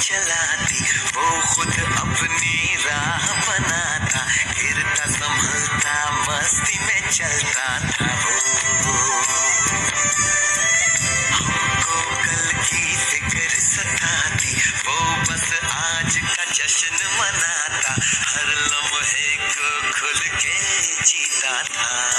चलाती, वो खुद अपनी राह बनाता, गिरता, संभलता, मस्ती में चलता था वो। हमको कल की फ़िक्र सताती, वो बस आज का जश्न मनाता, हर लम्हे को खुल के जीता था।